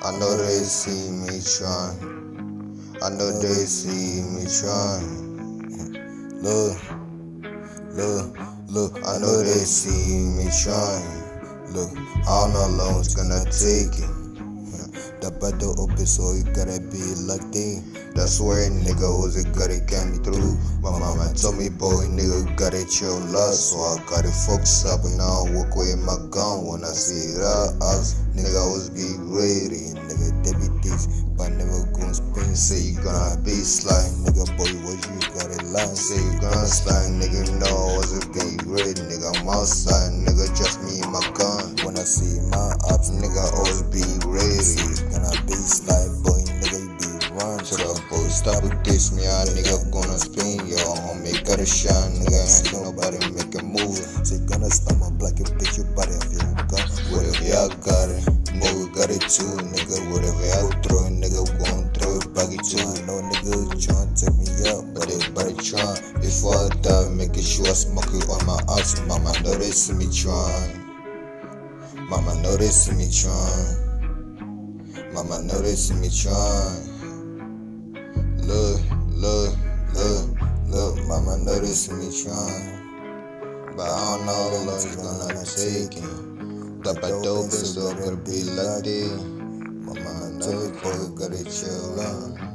I know they see me trying. I know they see me trying. Look, look, look. I know they see me trying. Look, I don't know how long it's gonna take it. The battle open, so you gotta be lucky. That's where nigga was it gotta get me through. My mama told me, boy, nigga, gotta chill lust. So I gotta focus up and now walk with my gun when I see it out. Nigga, always be ready. Nigga, they be this, but never gonna spin. Say you gonna be slide. Nigga, boy, what you gotta lie? Say you gonna slide. Nigga, no, I wasn't getting ready. Nigga, I'm. Nigga, just me and my gun. When I see my ops, nigga, always be ready. Slide, boy, nigga, you be run. Shut up, boy, stop with this, me, ah, nigga, gonna spin. Yo, homie, gotta shine, nigga, ain't nobody make a move. Say, gonna stop my black and bitch, your body, I feel gun. Whatever y'all got it, nigga, got it too, nigga, whatever y'all throw nigga, gon' throw it back it too. I know nigga tryna take me up, but everybody trying. Before I die, making sure I smoke it on my ass. Mama know they see me trying. Mama know they see me trying. Mama know they see me trying. Look, look, look, look. Mama know they see me trying. But I don't know how long it's gonna take it. The battle is so gonna be this. Mama know it, boy, gotta chill out.